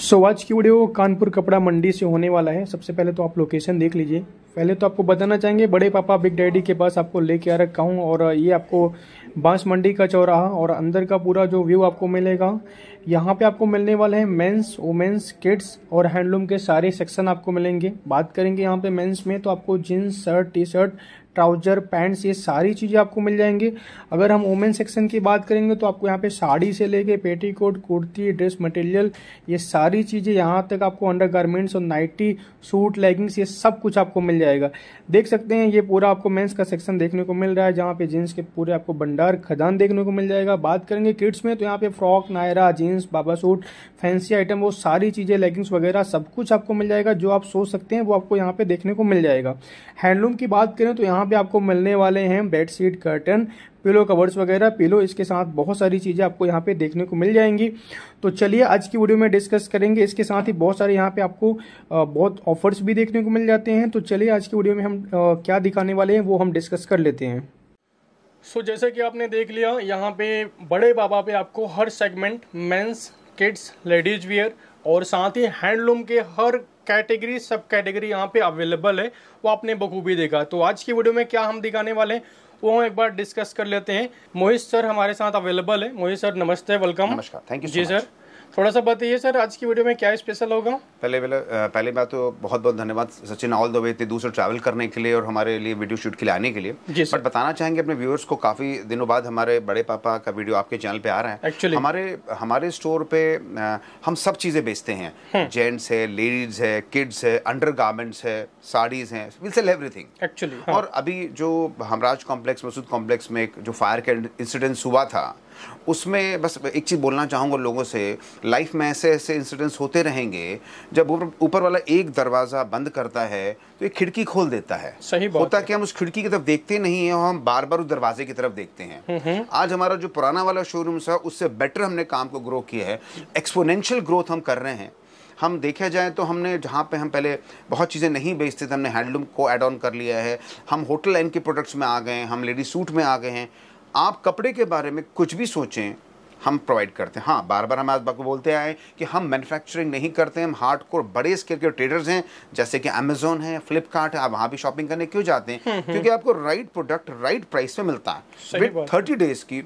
सो so, आज की video Kanpur कपड़ा मंडी से होने वाला है। सबसे पहले तो आप लोकेशन देख लीजिए। पहले तो आपको बताना चाहेंगे बड़े पापा बिग डैडी के पास आपको लेके आ रखा हूँ और ये आपको बाँस मंडी का चौराहा और अंदर का पूरा जो व्यू आपको मिलेगा। यहाँ पे आपको मिलने वाले हैं मेंस वुमेंस किड्स और हैंडलूम के सारे सेक्शन आपको मिलेंगे। बात करेंगे यहाँ पे मेंस में तो आपको jeans shirt T shirt trouser, pants, ये सारी चीज़ें आपको मिल जाएँगी। अगर हम वुमेन सेक्शन की बात करेंगे तो आपको यहाँ पे साड़ी से लेके पेटीकोट, कुर्ती ड्रेस मटेरियल ये सारी चीज़ें यहाँ तक आपको अंडर और नाइटी सूट लेगिंग्स ये सब कुछ आपको मिल जाएगा। देख सकते हैं, ये पूरा आपको मेन्स का सेक्शन देखने को मिल रहा है, जहाँ पे जीन्स के पूरे आपको भंडार, खदान देखने को मिल जाएगा। बात करेंगे किड्स में तो यहाँ पे फ्रॉक नायरा जीन्स बाबा सूट फैंसी आइटम वो सारी चीज़ें लेगिंग्स वगैरह सब कुछ आपको मिल जाएगा। जो आप सोच सकते हैं, वो आपको यहाँ पे देखने को मिल जाएगा। हैंडलूम की बात करें तो यहाँ पे आपको मिलने वाले हैं बेडशीट कर्टन पिलो कवर्स वगैरह। पिलो इसके साथ बहुत सारी चीज़ें आपको यहाँ पे देखने को मिल जाएँगी। तो चलिए आज की वीडियो में डिस्कस करेंगे। इसके साथ ही बहुत सारे यहाँ पे आपको बहुत ऑफर्स भी देखने को मिल जाते हैं। तो चलिए आज की वीडियो में हम क्या दिखाने वाले हैं वो हम डिस्कस कर लेते हैं। सो so, जैसे कि आपने देख लिया यहाँ पे बड़े बाबा पे आपको हर segment men's kids ladies wear और साथ ही हैंडलूम के हर कैटेगरी सब कैटेगरी यहाँ पे अवेलेबल है वो आपने बखूबी देखा। तो आज की वीडियो में क्या हम दिखाने वाले हैं वो हम एक बार डिस्कस कर लेते हैं। मोहित सर हमारे साथ अवेलेबल है। मोहित सर नमस्ते वेलकम। नमस्कार थैंक यू जी सर। थोड़ा सा बताइए सर आज की वीडियो में क्या स्पेशल होगा? पहले पहले पहले बात तो बहुत बहुत धन्यवाद सचिन ऑल द वे इतनी दूर से ट्रैवल करने के लिए और हमारे लिए वीडियो शूट के लिए। आने के लिए बट बताना चाहेंगे अपने व्यूअर्स को काफ़ी दिनों बाद हमारे बड़े पापा का वीडियो आपके चैनल पे आ रहा है। एक्चुअली हमारे हमारे स्टोर पे हम सब चीज़ें बेचते हैं। जेंट्स है लेडीज़ है किड्स है अंडर गार्मेंट्स है साड़ीज हैं विल सेल एवरीथिंग एक्चुअली और अभी जो हमराज कॉम्प्लेक्स मसूद कॉम्प्लेक्स में जो फायर का इंसिडेंस हुआ था उसमें बस एक चीज़ बोलना चाहूँगा लोगों से लाइफ में ऐसे ऐसे इंसिडेंट्स होते रहेंगे जब ऊपर वाला एक दरवाज़ा बंद करता है तो एक खिड़की खोल देता है। सही बात होता कि हम उस खिड़की की तरफ़ देखते नहीं है और हम बार बार उस दरवाजे की तरफ़ देखते हैं। आज हमारा जो पुराना वाला शोरूम था उससे बेटर हमने काम को ग्रो किया है। एक्सपोनेंशियल ग्रोथ हम कर रहे हैं। हम देखे जाए तो हमने जहाँ पे हम पहले बहुत चीज़ें नहीं बेचते थे हमने हैंडलूम को एड ऑन कर लिया है। हम होटल लाइन के प्रोडक्ट्स में आ गए हैं हम लेडी सूट में आ गए हैं। आप कपड़े के बारे में कुछ भी सोचें हम प्रोवाइड करते हैं। हाँ बार बार हम आज बात बोलते आए कि हम मैन्युफैक्चरिंग नहीं करते हैं हम हार्ड कोर बड़े स्केल के ट्रेडर्स हैं जैसे कि अमेजोन है फ्लिपकार्ट है आप वहाँ भी शॉपिंग करने क्यों जाते हैं? हम्म, हम्म। क्योंकि आपको राइट प्रोडक्ट राइट प्राइस में मिलता है। थर्टी डेज़ की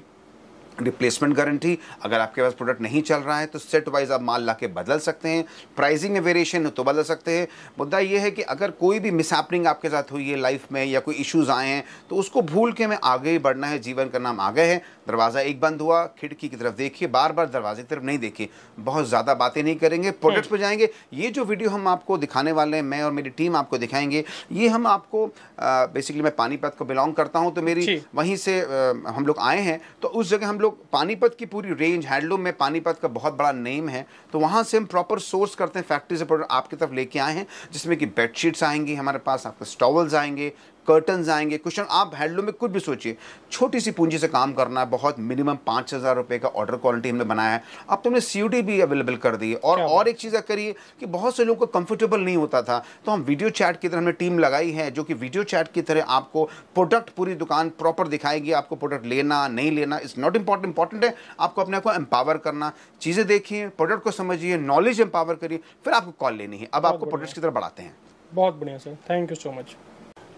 रिप्लेसमेंट गारंटी अगर आपके पास प्रोडक्ट नहीं चल रहा है तो सेट वाइज आप माल ला के बदल सकते हैं प्राइसिंग में वेरिएशन तो बदल सकते हैं। मुद्दा ये है कि अगर कोई भी मिसहैपनिंग आपके साथ हुई है लाइफ में या कोई इश्यूज़ आए हैं तो उसको भूल के हमें आगे ही बढ़ना है जीवन का नाम आगे है। दरवाज़ा एक बंद हुआ खिड़की की तरफ़ देखिए बार बार दरवाजे की तरफ़ नहीं देखिए। बहुत ज़्यादा बातें नहीं करेंगे प्रोडक्ट्स पर जाएँगे। ये जो वीडियो हम आपको दिखाने वाले हैं मैं और मेरी टीम आपको दिखाएँगे ये हम आपको बेसिकली मैं पानीपत को बिलोंग करता हूँ तो मेरी वहीं से हम लोग आए हैं तो उस जगह हम लोग पानीपत की पूरी रेंज हैंडलूम में पानीपत का बहुत बड़ा नेम है तो वहाँ से हम प्रॉपर सोर्स करते हैं फैक्ट्री से प्रोडक्ट आपकी तरफ़ लेके आए हैं, जिसमें कि बेडशीट्स आएँगी, हमारे पास आपके स्टॉवल्स आएँगे कर्टन आएँगे। क्वेश्चन आप हैंडलूम में कुछ भी सोचिए। छोटी सी पूंजी से काम करना है बहुत मिनिमम पाँच हज़ार रुपये का ऑर्डर क्वालिटी हमने बनाया है। अब तो हमने सी भी अवेलेबल कर दी है। और और एक चीज़ करिए कि बहुत से लोगों को कंफर्टेबल नहीं होता था। तो हम वीडियो चैट की तरह हमने टीम लगाई है जो कि वीडियो चैट की तरह आपको प्रोडक्ट पूरी दुकान प्रॉपर दिखाएगी आपको प्रोडक्ट लेना नहीं लेना इट्स नॉट इंपॉर्टेंट इंपॉर्टेंट है। आपको अपने आप को एम्पावर करना। चीज़ें देखिए प्रोडक्ट को समझिए नॉलेज एम्पावर करिए फिर आपको कॉल लेनी है। अब आपको प्रोडक्ट्स की तरफ़ बढ़ाते हैं। बहुत बढ़िया sir thank you so much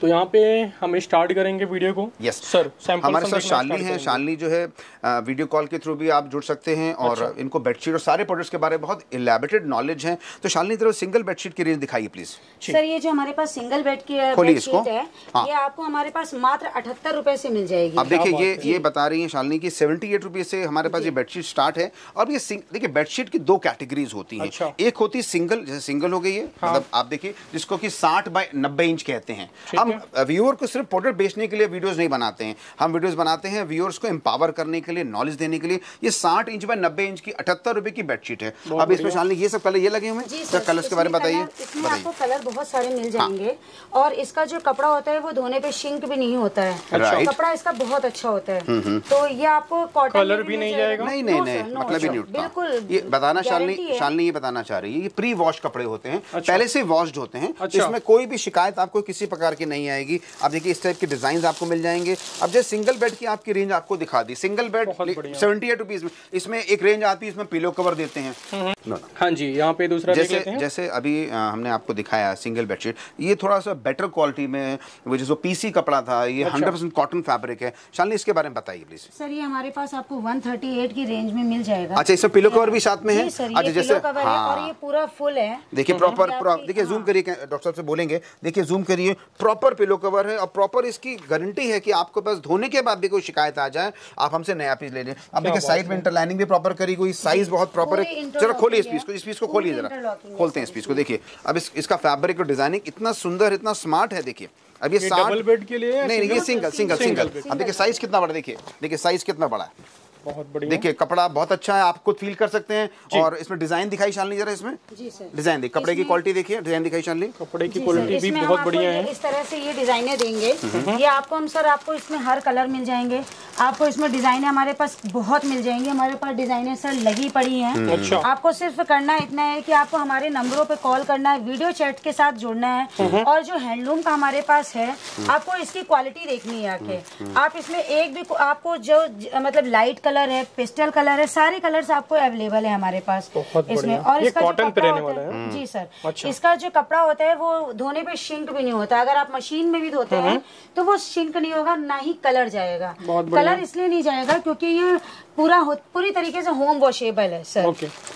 तो यहाँ पे हम स्टार्ट करेंगे वीडियो को। यस सर हमारे साथ शालनी है। शालनी जो है वीडियो कॉल के थ्रू भी आप जुड़ सकते हैं और अच्छा। इनको बेडशीट और सारे प्रोडक्ट्स के बारे में बहुत इलेबरेटेड नॉलेज है। तो शालनी तरफ़ सिंगल बेडशीट की रेंज दिखाइए प्लीज़ सर ये जो हमारे पास सिंगल बेड की है हाँ। ये आपको हमारे पास मात्र अठहत्तर रुपए से मिल जाएगी। अब देखिए ये ये बता रही है शालनी की सेवेंटी एट रुपीज़ से हमारे पास ये बेडशीट स्टार्ट है। और ये देखिए बेडशीट की दो कैटेगरीज होती है। अच्छा। एक होती है सिंगल जैसे सिंगल हो गई है हाँ। मतलब आप देखिए जिसको की साठ बाई नब्बे इंच कहते हैं। हम व्यूअर को सिर्फ़ प्रोडक्ट बेचने के लिए वीडियोस नहीं बनाते हैं। हम वीडियोस बनाते हैं व्यूअर्स को एम्पावर करने के लिए नॉलेज देने के लिए। ये साठ इंच बाय नब्बे इंच की अठहत्तर रुपए की बेडशीट है। अब इसमें शाल ये सब कलर ये लगे हुए हैं? कलर के बारे में बताइए। आपको कलर बहुत सारे मिल हाँ। जाएँगे। और इसका जो कपड़ा होता है वो धोने पे शिंक भी नहीं होता है। कपड़ा इसका बहुत अच्छा होता है। हम्म, हम्म। तो ये आपको कॉटन कलर भी नहीं जाएगा? नहीं नहीं नहीं मतलब ही। नहीं बिल्कुल ये बताना शालनी शालनी ये बताना चाह रही है। ये प्री वॉश कपड़े होते हैं। अच्छा। पहले से वॉश्ड होते हैं। अच्छा। इसमें कोई भी शिकायत आपको किसी प्रकार की नहीं आएगी। अब देखिए इस टाइप के डिज़ाइन आपको मिल जाएँगे। अब जैसे सिंगल बेड की आपकी रेंज आपको दिखा दी। Single bed seventy eight rupees में। इसमें एक रेंज आती है इसमें पिलो कवर देते हैं। हम्म। हाँ जी यहाँ पे दूसरा जैसे जैसे अभी हमने आपको दिखाया सिंगल बेडशीट ये थोड़ा सा बेटर क्वालिटी में वो जो पीसी कपड़ा था ये हंड्रेड परसेंट कॉटन फैब्रिक है। शालिनी इसके बारे में बताइए प्लीज़ सर ये हमारे पास आपको 138 की रेंज में मिल जाएगा। अच्छा इसमें पिलो कवर भी साथ में है? अच्छा जैसे हाँ। और ये पूरा फुल है। देखिए प्रॉपर देखिए जूम करिए डॉक्टर साहब से बोलेंगे। देखिए जूम करिए प्रॉपर पिलो कवर है और प्रॉपर इसकी गारंटी है कि आपको पास धोने के बाद भी कोई शिकायत आ जाए आप हमसे नया पीस ले लें। अब देखिए साइड में इंटरलाइनिंग भी प्रॉपर करी हुई साइज़ बहुत प्रॉपर है। जरा खोलिए इस पीस को इस पीस को खोलिए जरा। खोलते हैं इस पीस को देखिए। अब इसका फैब्रिक और डिज़ाइनिंग इतना सुंदर इतना स्मार्ट है देखिए। अब ये, डबल बेड के लिए नहीं नहीं ये सिंगल सिंगल सिंगल अब देखिए साइज़ कितना बड़ा देखिए। देखिए साइज़ कितना बड़ा है। बहुत बढ़िया। देखिए कपड़ा बहुत अच्छा है आप खुद फील कर सकते हैं और इसमें डिज़ाइन दिखाई शालनी जरा इसमें? डिज़ाइन देखिए कपड़े की क्वालिटी देखिए डिज़ाइन दिखाई शालनी। कपड़े की क्वालिटी भी बहुत बढ़िया है। इस तरह से ये डिजाइने देंगे। ये आपको हम सर आपको इसमें हर कलर मिल जाएँगे। आपको इसमें डिज़ाइन हमारे पास बहुत मिल जाएँगे। हमारे पास डिजाइने सर लगी पड़ी है। हम्म। अच्छा। आपको सिर्फ़ करना इतना है की आपको हमारे नंबरों पे कॉल करना है वीडियो चैट के साथ जुड़ना है। हम्म। और जो हैंडलूम का हमारे पास है हम्म। आपको इसकी क्वालिटी देखनी है आके। आप इसमें एक भी आपको जो मतलब लाइट कलर है पेस्टल कलर है सारे कलर्स आपको अवेलेबल है हमारे पास। इसमें और इसका जो कपड़ा होता है जी सर अच्छा। इसका जो कपड़ा होता है वो धोने पे शिंक भी नहीं होता अगर आप मशीन में भी धोते हैं हम्म। तो वो शिंक नहीं होगा ना ही कलर जाएगा। कलर इसलिए नहीं जाएगा क्योंकि ये पूरा पूरी तरीके से होम वॉशेबल है सर.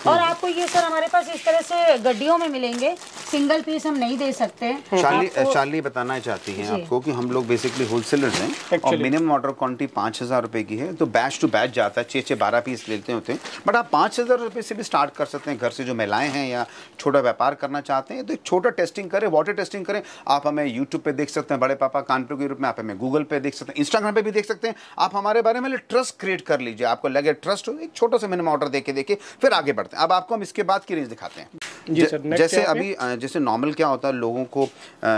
और आपको ये सर हमारे पास इस तरह से गड्डियों में मिलेंगे। सिंगल पीस हम नहीं दे सकते। शाली शाली बताना चाहती हैं आपको कि हम लोग बेसिकली होलसेलर हैं और मिनिमम ऑर्डर क्वांटिटी पाँच हज़ार रुपए की है तो बैच टू बैच जाता है छः छः बारह पीस लेते होते हैं। बट आप पाँच हज़ार रुपये से भी स्टार्ट कर सकते हैं घर से जो महिलाएँ हैं या छोटा व्यापार करना चाहते हैं। तो एक छोटा टेस्टिंग करें वाटर टेस्टिंग करें। आप हमें यूट्यूब पर देख सकते हैं, बड़े पापा कानपुर के रूप में, आप हमें गूगल पे देख सकते हैं इंस्टाग्राम पर भी देख सकते हैं। आप हमारे बारे में ट्रस्ट क्रिएट कर लीजिए। आपको लगे ट्रस्ट हो, एक छोटा सा मिनिमम ऑर्डर देके देखे फिर आगे बढ़ते हैं। अब आपको हम इसके बाद की रेंज दिखाते हैं। जी सर जैसे अभी जैसे नॉर्मल क्या होता है लोगों को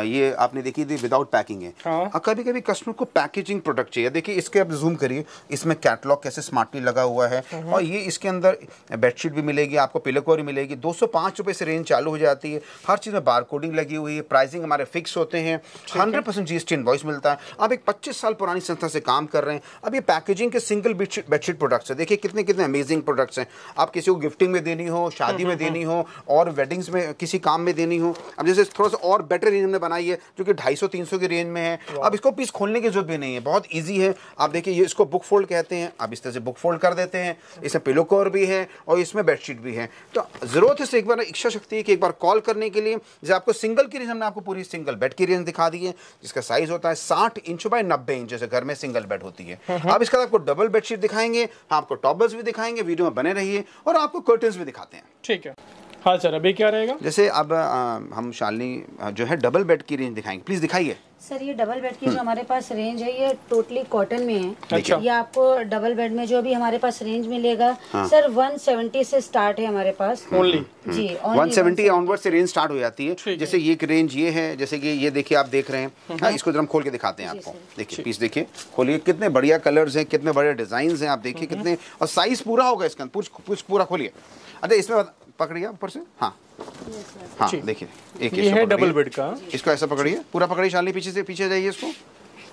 ये आपने देखी थी विदाउट पैकिंग है। हाँ। कभी कभी कस्टमर को पैकेजिंग प्रोडक्ट चाहिए। देखिए इसके आप जूम करिए इसमें कैटलॉग कैसे स्मार्टली लगा हुआ है। हाँ। और ये इसके अंदर बेडशीट भी मिलेगी आपको पिलकोरी मिलेगी। दो सौ से रेंज चालू हो जाती है। हर चीज़ में बार कोडिंग लगी हुई है प्राइसिंग हमारे फिक्स होते हैं। Hundred percent G S T invoice मिलता है। आप एक पच्चीस साल पुरानी संस्था से काम कर रहे हैं। अब ये पैकेजिंग के सिंगल बेडशीट प्रोडक्ट्स है। देखिए कितने कितने अमेजिंग प्रोडक्ट्स हैं। आप किसी को गिफ्टिंग में देनी हो शादी में देनी हो और वेडिंग्स में किसी काम में देनी हो। अब जैसे थोड़ा सा और बेटर रेंज हमने बनाई है जो कि ढाई सौ तीन सौ की रेंज में है। अब इसको पीस खोलने की ज़रूरत भी नहीं है बहुत ईजी है। आप देखिए ये इसको बुक फोल्ड कहते हैं। आप इस तरह से बुक फोल्ड कर देते हैं। इसमें पिलो कवर भी है और इसमें बेडशीट भी है। तो ज़रूरत है एक बार इच्छा शक्ति है कि एक बार कॉल करने के लिए जैसे आपको सिंगल की रेंज हमने आपको पूरी सिंगल बेड की रेंज दिखा दी है जिसका साइज़ होता है साठ इंच बाय नब्बे इंच जैसे घर में सिंगल बेड होती है। हाँ, हाँ। अब इसका आपको डबल बेडशीट दिखाएँगे आपको टॉबल्स भी दिखाएँगे वीडियो में बने रहिए और आपको कर्टन्स भी दिखाते हैं। ठीक है। हाँ। सर अभी क्या रहेगा? जैसे अब आ, हम शालिनी जो है डबल बेड की रेंज दिखाएँगे। प्लीज़ दिखाइए। सर ये डबल बेड की जो हमारे पास रेंज है ये टोटली कॉटन में है। अच्छा। ये आपको डबल बेड में जो अभी हमारे पास रेंज मिलेगा हाँ। सर 170 से स्टार्ट है हमारे पास। ओनली जी 170 ऑनवर्ड से रेंज स्टार्ट हो जाती है। जैसे ये रेंज ये है जैसे कि ये देखिए आप देख रहे हैं। हम्म। हाँ, इसको हम खोल के दिखाते हैं आपको। देखिए पीस देखिए। खोलिए कितने बढ़िया कलर्स हैं कितने बड़े डिज़ाइन हैं आप देखिए हम्म। कितने और साइज़ पूरा होगा इसका पूरा खोलिए। अच्छा इसमें पकड़िए ऊपर से? हाँ। हाँ देखिए एक ये है डबल बेड का। इसको ऐसा पकड़िए पूरा पकड़िए शाली पीछे से पीछे जाइए इसको।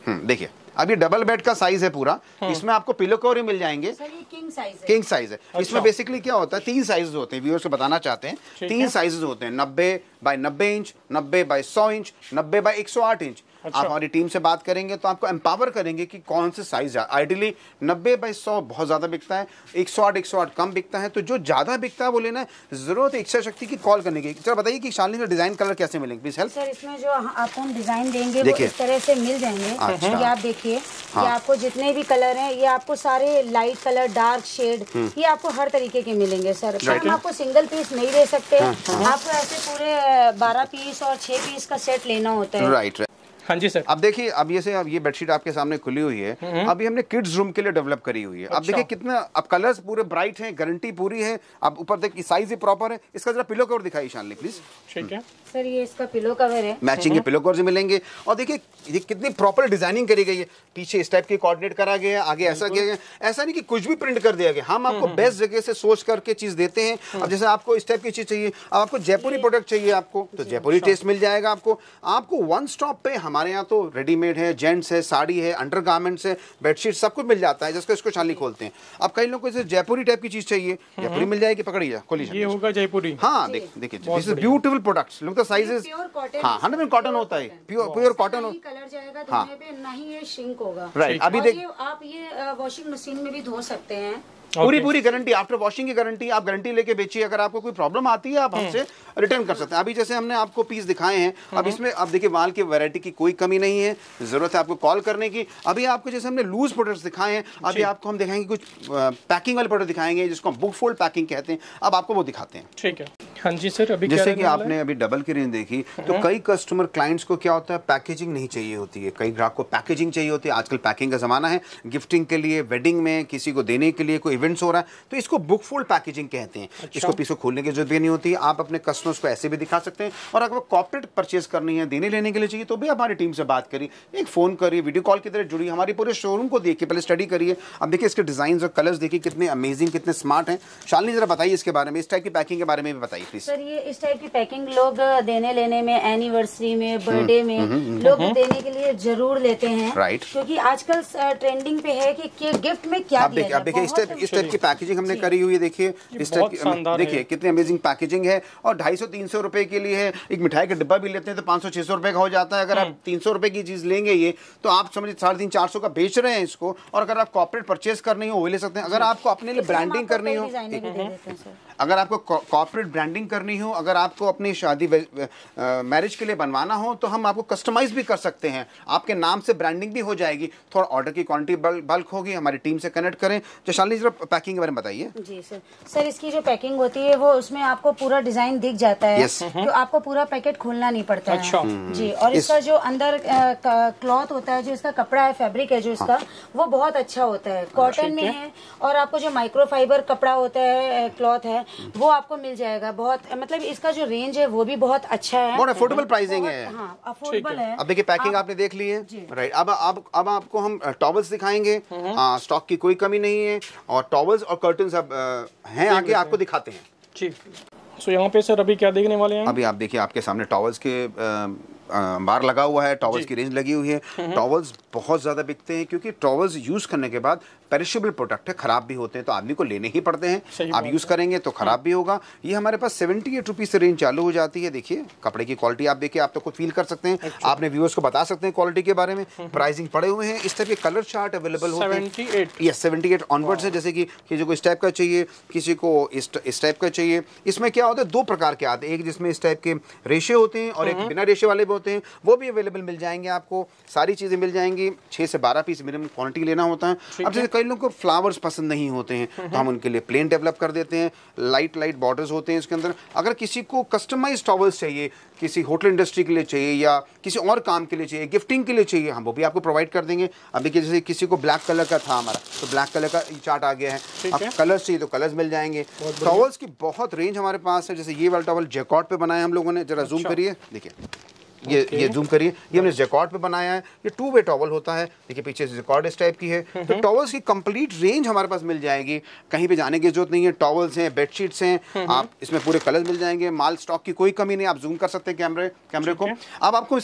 हम्म देखिए अब ये डबल बेड का साइज़ है पूरा। हाँ। इसमें आपको पिलो कवर ही मिल जाएँगे। किंग साइज़ है। किंग साइज़ है। अच्छा। इसमें बेसिकली क्या होता है तीन साइज़ होते हैं व्यूअर्स को बताना चाहते हैं। तीन साइजेस होते हैं नब्बे बाय नब्बे इंच नब्बे बाय सौ इंच नब्बे बाय एक सौ आठ इंच अच्छा। आप हमारी टीम से बात करेंगे तो आपको एम्पावर करेंगे कि कौन से साइज़ आइडियली नब्बे बाई सौ बहुत ज़्यादा बिकता है एक सौ आठ एक सौ आठ कम बिकता है तो जो ज़्यादा बिकता है वो लेना ज़रूरत इच्छा शक्ति की कॉल करने की। चलो बताइए कि शालिनी डिज़ाइन कलर कैसे मिलेंगे? प्लीज़ हेल्प सर इसमें जो आपको हम डिज़ाइन देंगे वो इस तरह से मिल जाएँगे। अच्छा। ये आप देखिए हाँ। ये आपको जितने भी कलर हैं ये आपको सारे लाइट कलर डार्क शेड ये आपको हर तरीके के मिलेंगे सर। हम आपको सिंगल पीस नहीं दे सकते। हाँ, हाँ। आपको ऐसे पूरे बारह पीस और छह पीस का सेट लेना होता है। राइट हाँ जी सर अब देखिए अब ये से अब ये बेडशीट आपके सामने खुली हुई है। हम्म। अभी हमने किड्स रूम के लिए डेवलप करी हुई है। अच्छा। अब देखिए कितना अब कलर्स पूरे ब्राइट हैं गारंटी पूरी है। अब ऊपर देखिए साइज़ ही प्रॉपर है। इसका जरा पिलो कवर दिखाई शानली प्लीज़ ठीक है। सर ये इसका पिलो कवर है। मैचिंग के पिलो कवर से मिलेंगे। और देखिए ये कितनी प्रॉपर डिज़ाइनिंग करी गई है। पीछे इस टाइप की कोऑर्डिनेट करा गया है आगे ऐसा किया गया ऐसा नहीं कि कुछ भी प्रिंट कर दिया गया। हम आपको बेस्ट हम्म, हम्म, जगह से सोच करके चीज़ देते हैं। अब जैसे आपको इस टाइप की चीज़ चाहिए अब आपको जयपुरी प्रोडक्ट चाहिए आपको तो जयपुरी टेस्ट मिल जाएगा आपको। आपको वन स्टॉप पे हमारे यहाँ तो रेडीमेड है जेंट्स है साड़ी है अंडर गार्मेंट्स है बेडशीट सब कुछ मिल जाता है जिसको इसको शाली खोलते हैं। अब कई लोगों को जैसे जयपुरी टाइप की चीज़ चाहिए। जयपुरी मिल जाएगी पकड़िए खोलिए होगा जयपुरी हाँ देख देखिए this is beautiful products sizes pure cotton हाँ हंड्रेड कॉटन होता है। प्योर प्योर कॉटन ही कलर जाएगा हाँ। ना ही ये श्रिंक होगा। राइट अभी देख आप ये वॉशिंग मशीन में भी धो सकते हैं। Okay. पूरी पूरी गारंटी आफ्टर वॉशिंग की गारंटी आप गारंटी लेके बेचिए। अगर आपको कोई प्रॉब्लम आती है आप हमसे रिटर्न कर सकते हैं। अभी जैसे हमने आपको पीस दिखाए हैं अब इसमें अब देखिए माल की वैरायटी की कोई कमी नहीं है। ज़रूरत है आपको कॉल करने की। अभी आपको जैसे हमने लूज प्रोडक्ट्स दिखाए हैं अभी आपको हम दिखाएँगे कुछ पैकिंग वाले प्रोडक्ट दिखाएँगे जिसको हम बुक फोल्ड पैकिंग कहते हैं। अब आपको वो दिखाते हैं। ठीक है। हाँ जी सर अभी जैसे कि आपने अभी डबल की रेंज देखी तो कई कस्टमर क्लाइंट्स को क्या होता है पैकेजिंग नहीं चाहिए होती है। कई ग्राहक को पैकेजिंग चाहिए होती है। आजकल पैकिंग का जमाना है गिफ्टिंग के लिए वेडिंग में किसी को देने के लिए कोई इवेंट्स हो रहा है तो इसको बुक फोल्ड पैकेजिंग कहते हैं। अच्छा। इसको पीस को खोलने की ज़रूरत भी नहीं होती। आप अपने कस्टमर्स को ऐसे भी दिखा सकते हैं। और अगर कॉपरेट परचेज करनी है देने लेने के लिए चाहिए तो भी हमारी टीम से बात करिए। एक फ़ोन करिए वीडियो कॉल की तरह जुड़िए हमारी पूरे शोरूम को देखिए पहले स्टडी करिए। अब देखिए इसके डिज़ाइन और कलर्स देखिए कितने अमेजिंग कितने स्मार्ट हैं। शालिनी जरा बताइए इसके बारे में इस टाइप की पैकिंग के बारे में भी बताइए। प्लीज़ सर ये इस टाइप की पैकिंग लोग देने लेने में एनिवर्सरी में हम्म, बर्थडे में लोग देने के लिए ज़रूर लेते हैं। Right. क्योंकि आजकल ट्रेंडिंग पे है कि, कि गिफ्ट में क्या आप देखिए आप देखिए इस टाइप इस टाइप की पैकेजिंग हमने करी हुई है देखिए इस टाइप की देखिए कितनी अमेजिंग पैकेजिंग है। और ढाई सौ तीन सौ रुपए के लिए है एक मिठाई का डिब्बा भी लेते हैं तो पाँच सौ छह सौ रुपए का हो जाता है। अगर आप तीन सौ रुपए की चीज़ लेंगे ये तो आप समझिए साढ़े तीन चार सौ का बेच रहे हैं इसको और अगर आप कॉपरेट परचेज करनी हो वो ले सकते हैं। अगर आपको अपने लिए ब्रांडिंग करनी हो हैं अगर आपको कॉर्पोरेट ब्रांडिंग करनी हो अगर आपको अपनी शादी मैरिज के लिए बनवाना हो तो हम आपको कस्टमाइज भी कर सकते हैं। आपके नाम से ब्रांडिंग भी हो जाएगी। थोड़ा ऑर्डर की क्वांटिटी बल्क होगी हमारी टीम से कनेक्ट करें। तो शालिनी जरा पैकिंग के बारे में बताइए। जी सर। सर इसकी जो पैकिंग होती है वो उसमें आपको पूरा डिज़ाइन दिख जाता है। Yes. तो आपको पूरा पैकेट खोलना नहीं पड़ता अच्छा। है जी और इस- इसका जो अंदर क्लॉथ होता है जो इसका कपड़ा है फैब्रिक है जो इसका वो बहुत अच्छा होता है। कॉटन में है। और आपको जो माइक्रो फाइबर कपड़ा होता है क्लॉथ है वो आपको मिल जाएगा बहुत मतलब इसका जो रेंज है वो भी बहुत अच्छा है। बहुत अफोर्डेबल प्राइसिंग है। हाँ अफोर्डेबल है। अब देखिए पैकिंग आपने देख ली है। राइट अब अब अब आपको हम टॉवल्स दिखाएँगे। स्टॉक की कोई कमी नहीं है और टॉवल्स और कर्टन अब अ, हैं आगे आपको दिखाते हैं। ठीक सो यहाँ पे सर अभी क्या देखने वाले हैं? अभी आप देखिए आपके सामने टॉवल्स के अ, बार लगा हुआ है टॉवल्स की रेंज लगी हुई है। टॉवल्स बहुत ज़्यादा बिकते हैं क्योंकि टॉवल्स यूज़ करने के बाद पेरिशेबल प्रोडक्ट है खराब भी होते हैं तो आदमी को लेने ही पड़ते हैं। आप यूज़ करेंगे तो खराब भी होगा। ये हमारे पास सेवेंटी एट रुपीज़ से रेंज चालू हो जाती है। देखिए कपड़े की क्वालिटी आप देखिए आप तो खुद फील कर सकते हैं। अच्छा। आपने व्यूअर्स को बता सकते हैं क्वालिटी के बारे में। प्राइसिंग पड़े हुए हैं। इस तरह के कलर चार्ट अवेलेबल होते हैं। 78 यस सेवेंटी एट ऑनवर्ड्स है। जैसे कि किसी को इस टाइप का चाहिए किसी को इस इस टाइप का चाहिए। इसमें क्या होता है? दो प्रकार के आते हैं। एक जिसमें इस टाइप के रेशे होते हैं और एक बिना रेशे वाले भी होते हैं। वो भी अवेलेबल मिल जाएँगे आपको। सारी चीज़ें मिल जाएँगी। छः से बारह पीस मिनिमम क्वांटिटी लेना होता है। अब जैसे कई लोगों को फ्लावर्स पसंद नहीं होते हैं तो हम उनके लिए प्लेन डेवलप कर देते हैं। लाइट लाइट बॉर्डर्स होते हैं इसके अंदर। अगर किसी को कस्टमाइज टॉवल्स चाहिए किसी होटल इंडस्ट्री के लिए चाहिए या किसी और काम के लिए चाहिए गिफ्टिंग के लिए चाहिए हम वो भी आपको प्रोवाइड कर देंगे। देखिए जैसे किसी को ब्लैक कलर का था हमारा तो ब्लैक कलर का चार्ट आ गया है। अब कलर्स चाहिए तो कलर्स मिल जाएँगे। टॉवल्स की बहुत रेंज हमारे पास है। जैसे ये वाला टॉवल जैकॉट पे बनाया हम लोगों ने। जरा जूम करिए। देखिए। ये ये जूम करिए। ये हमने जैकॉर्ड पे बनाया है। ये टू वे टॉवल होता है। देखिए पीछे से जैकॉट इस टाइप की है। तो टॉवल्स की कंप्लीट रेंज हमारे पास मिल जाएगी। कहीं पे जाने की ज़रूरत नहीं है। टॉवल्स हैं बेडशीट्स हैं। आप इसमें पूरे कलर मिल जाएँगे। माल स्टॉक की कोई कमी नहीं। आप जूम कर सकते हैं कैमरे कैमरे को। अब आपको